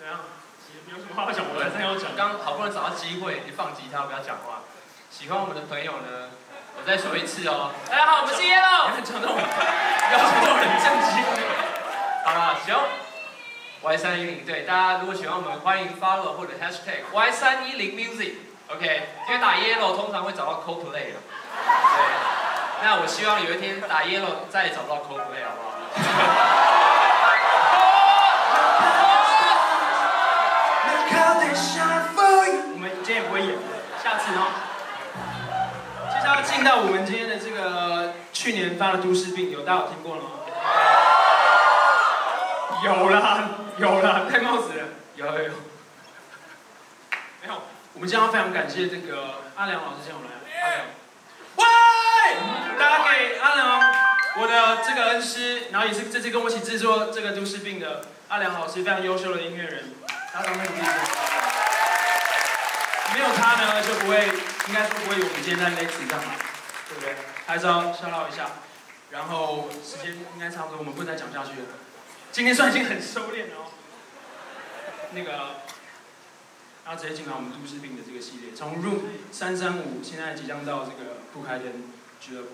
怎样？有什么话要讲？我来真要讲。刚好不容易找到机会，你放吉他不要讲话。喜欢我们的朋友呢，我再说一次哦。大家好，我们是 Yellow。讲那种，要这种很正经。好了，行。Y 三一零对，大家如果喜欢我们，欢迎 follow 或者 hashtag Y 三一零 music。OK，因为打 Yellow 通常会找到 Coldplay 的。对。那我希望有一天打 Yellow 再也找不到 Coldplay 好不好？进到我们今天的这个去年发的《都市病》，有大家有听过了吗？有啦，有啦，戴帽子了，有有有。没有，我们今天要非常感谢这个阿良老师先我来，阿良。喂，大家给阿良，我的这个恩师，然后也是这次跟我一起制作这个《都市病》的阿良老师，非常优秀的音乐人，大家掌声鼓励。没有他呢，就不会，应该说不会有我们今天在 Lexi 上嘛，对不对？还是要笑闹一下。然后时间应该差不多，我们不能再讲下去了。今天算已经很收敛了哦。那个，然后直接进来我们都市病的这个系列，从 Room 三三五，现在即将到这个不开灯俱乐部。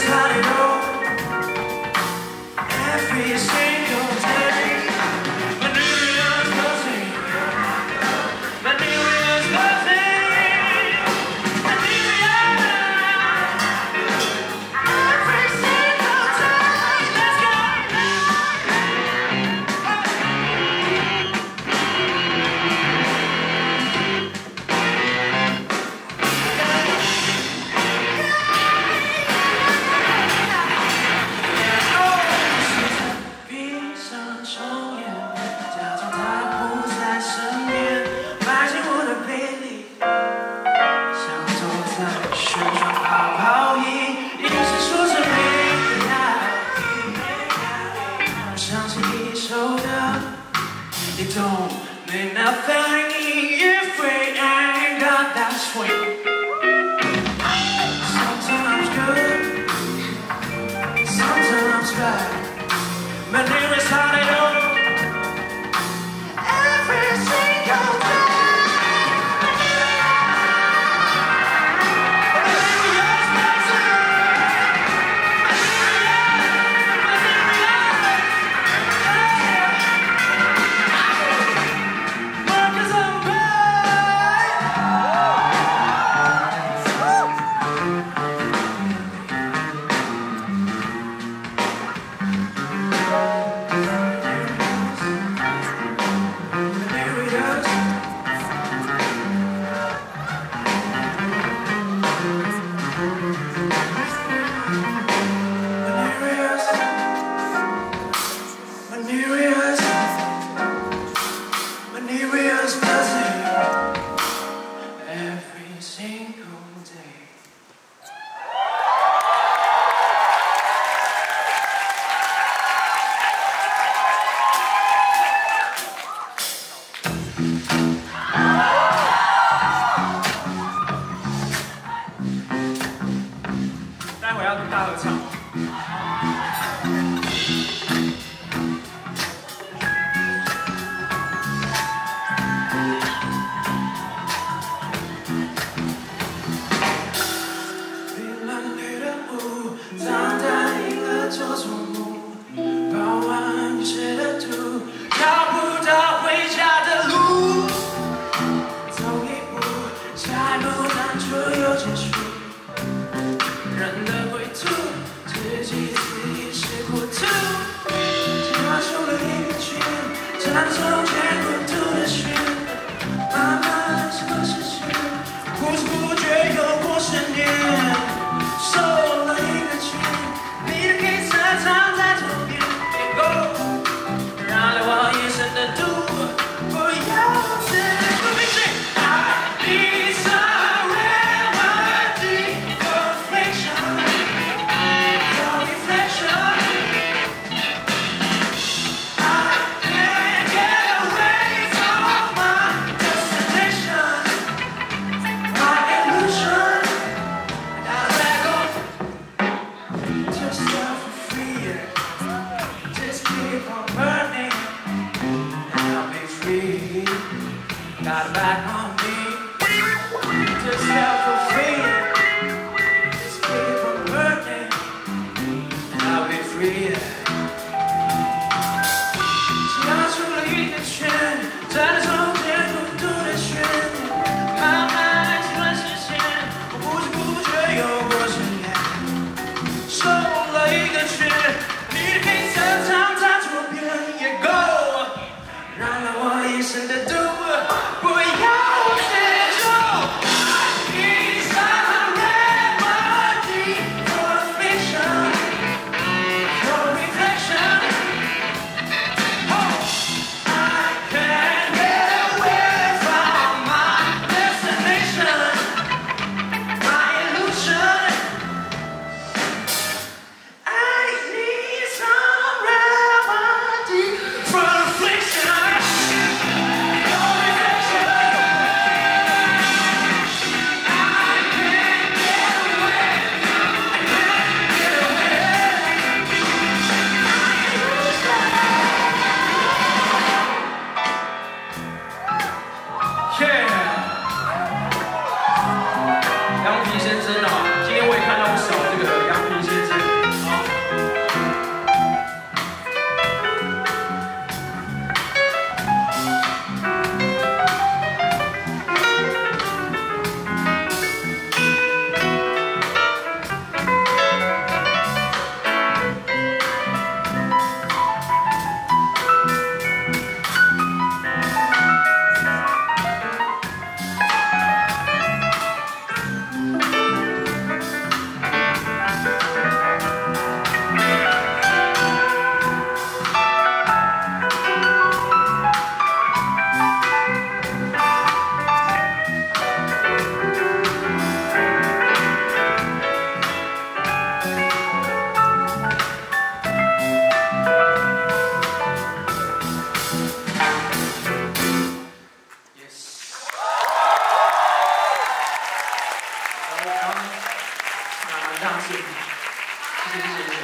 待会要大合 swing. 自己自以为是糊涂，扎出了一个圈，扎成了茧。好，那下次，谢谢谢谢谢谢。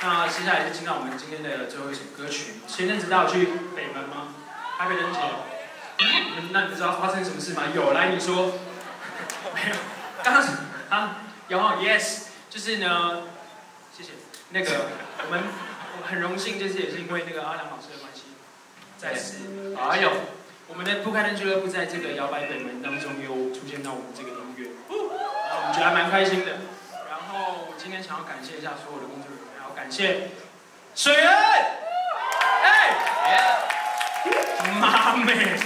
那接下来就进到我们今天的最后一首歌曲，谁能知道去北门吗？还个人头。那你知道发生什么事吗？有来，你说。刚刚，啊，有哦，yes。就是呢，谢谢那个我们，我很荣幸，这次也是因为那个阿良老师的关系，在，哎呦我们的不开灯俱乐部在这个摇摆北门当中又出现到我们这个。还蛮开心的，然后今天想要感谢一下所有的工作人员，然后感谢水源，哎，妈美，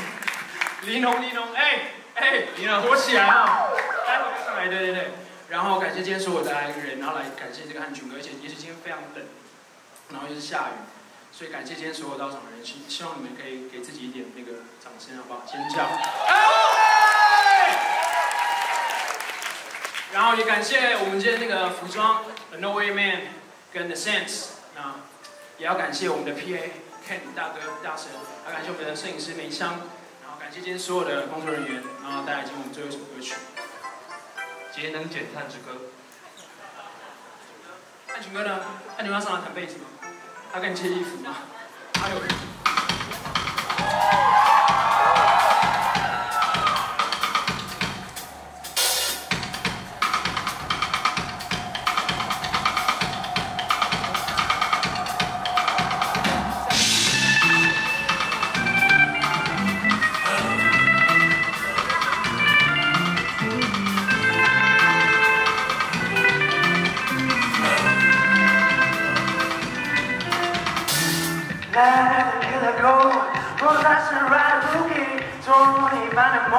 黎浓黎浓，哎哎，黎浓，躲起来啊，待会就上来，对对对。然后感谢今天所有的爱人，然后来感谢这个汉军哥，而且也是今天非常冷，然后又是下雨，所以感谢今天所有到场的人，希希望你们可以给自己一点那个掌声好不好？尖叫！然后也感谢我们今天那个服装 The No Way Man 跟 The Sense 啊，也要感谢我们的 PA Ken 大哥大神，还感谢我们的摄影师梅香，然后感谢今天所有的工作人员，然后带来今天我们最后一首歌曲《节能减碳之歌》。汉群哥呢？汉群哥上来弹贝斯吗？他跟你借衣服吗？还有。Letting it go，不再是 rite 做你一般的梦，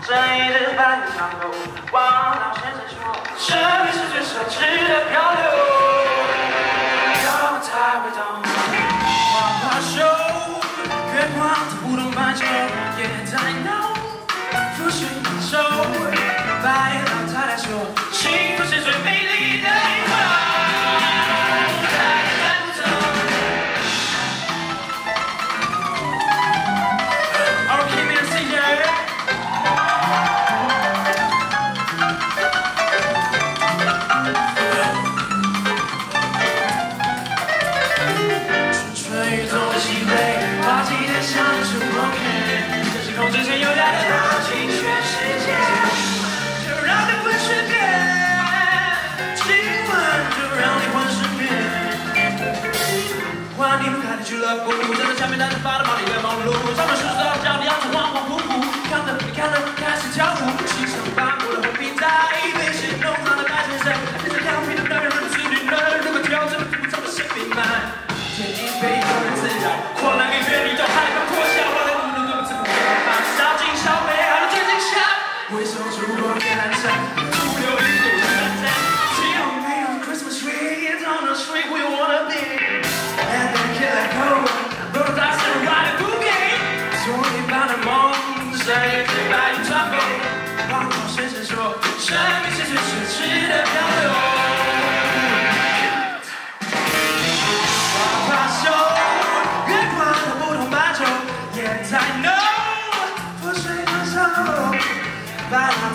像一只白夜长狗。老人说，生命是最奢侈的漂流。老人才会懂，花花手，月光在舞动斑驳，夜太浓，抚，来说，幸福是最美。slamming down the bottom of the web on loop.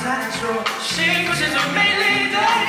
在说，幸福是最美丽的。